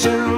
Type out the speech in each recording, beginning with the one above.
sure.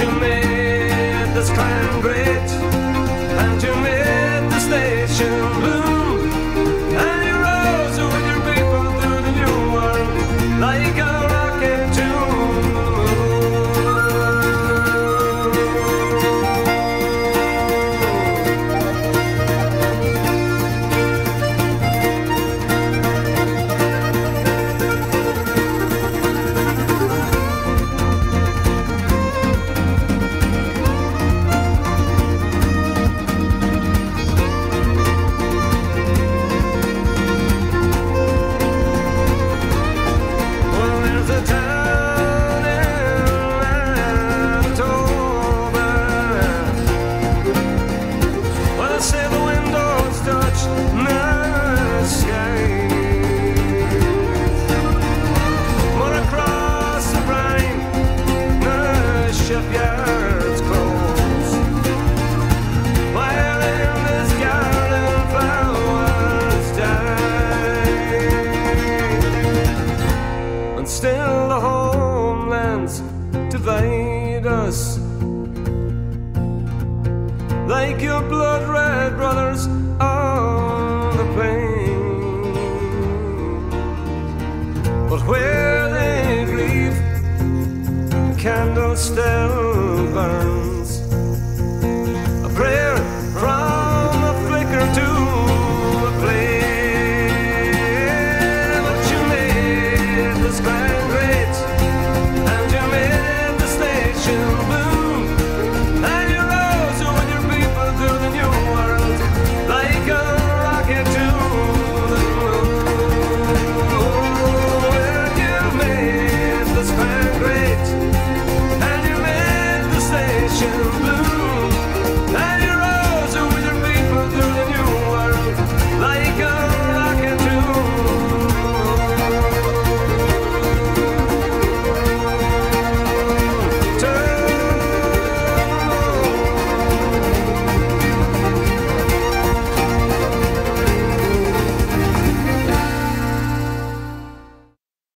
you made this clan great, and you made the station blue. like your blood red brothers.